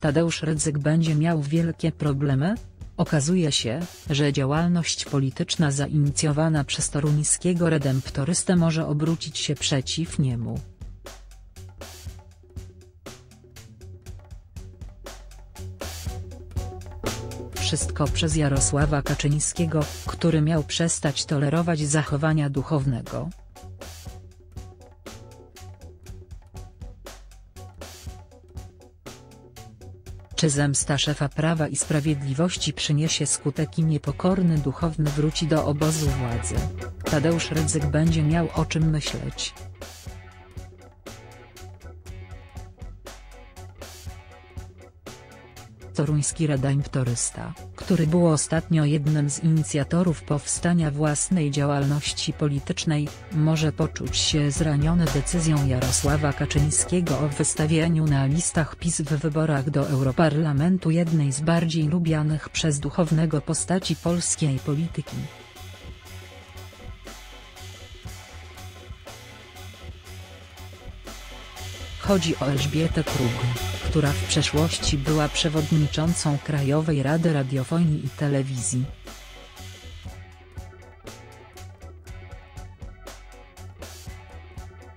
Tadeusz Rydzyk będzie miał wielkie problemy? Okazuje się, że działalność polityczna zainicjowana przez toruńskiego redemptorystę może obrócić się przeciw niemu. Wszystko przez Jarosława Kaczyńskiego, który miał przestać tolerować zachowania duchownego. Czy zemsta szefa Prawa i Sprawiedliwości przyniesie skutek i niepokorny duchowny wróci do obozu władzy? Tadeusz Rydzyk będzie miał o czym myśleć. Toruński redemptorysta, który był ostatnio jednym z inicjatorów powstania własnej działalności politycznej, może poczuć się zraniony decyzją Jarosława Kaczyńskiego o wystawieniu na listach PiS w wyborach do Europarlamentu jednej z bardziej lubianych przez duchownego postaci polskiej polityki. Chodzi o Elżbietę Krug, która w przeszłości była przewodniczącą Krajowej Rady Radiofonii i Telewizji.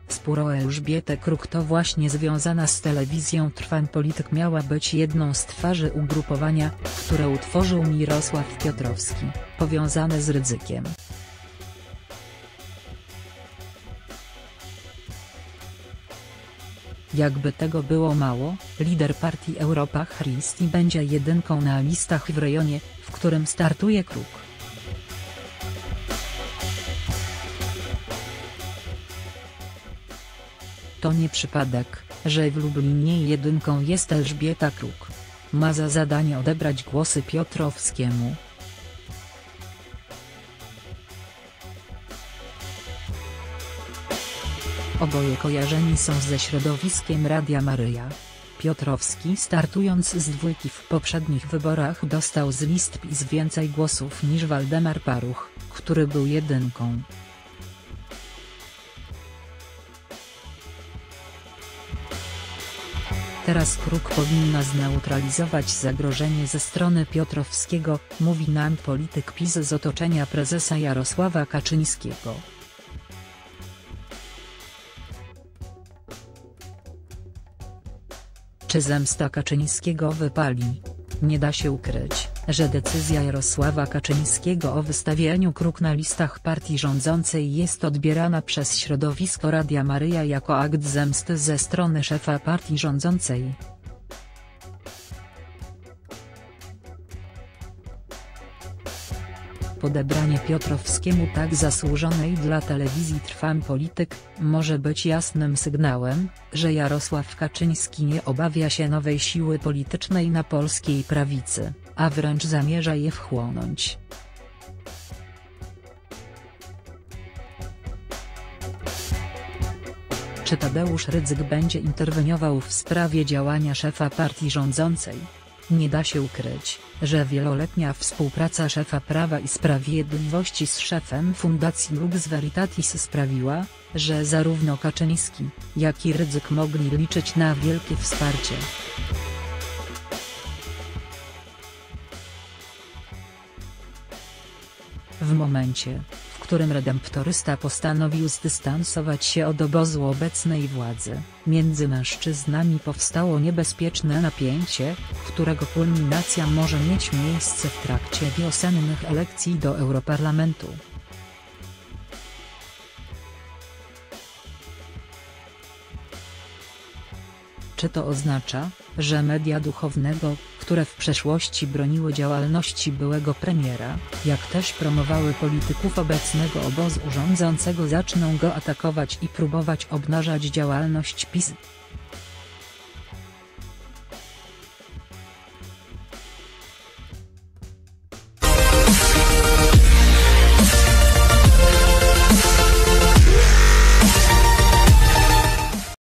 Spór o Elżbietę Kruk to właśnie związana z telewizją Trwam Polityk miała być jedną z twarzy ugrupowania, które utworzył Mirosław Piotrowski, powiązane z Rydzykiem. Jakby tego było mało, lider partii Europa Christi będzie jedynką na listach w rejonie, w którym startuje Kruk. To nie przypadek, że w Lublinie jedynką jest Elżbieta Kruk. Ma za zadanie odebrać głosy Piotrowskiemu, Oboje kojarzeni są ze środowiskiem Radia Maryja. Piotrowski startując z dwójki w poprzednich wyborach dostał z list PiS więcej głosów niż Waldemar Paruch, który był jedynką. Teraz Kruk powinna zneutralizować zagrożenie ze strony Piotrowskiego, mówi nam polityk PiS z otoczenia prezesa Jarosława Kaczyńskiego. Czy zemsta Kaczyńskiego wypali? Nie da się ukryć, że decyzja Jarosława Kaczyńskiego o wystawieniu kruk na listach partii rządzącej jest odbierana przez środowisko Radia Maryja jako akt zemsty ze strony szefa partii rządzącej. Podebranie Piotrowskiemu tak zasłużonej dla telewizji Trwam Polityk, może być jasnym sygnałem, że Jarosław Kaczyński nie obawia się nowej siły politycznej na polskiej prawicy, a wręcz zamierza je wchłonąć. Czy Tadeusz Rydzyk będzie interweniował w sprawie działania szefa partii rządzącej? Nie da się ukryć, że wieloletnia współpraca szefa Prawa i Sprawiedliwości z szefem Fundacji Lux Veritatis sprawiła, że zarówno Kaczyński, jak i Rydzyk mogli liczyć na wielkie wsparcie. W momencie, którym redemptorysta postanowił zdystansować się od obozu obecnej władzy, między mężczyznami powstało niebezpieczne napięcie, którego kulminacja może mieć miejsce w trakcie wiosennych elekcji do Europarlamentu. Czy to oznacza, że media duchownego, które w przeszłości broniły działalności byłego premiera, jak też promowały polityków obecnego obozu rządzącego zaczną go atakować i próbować obnażać działalność PiS?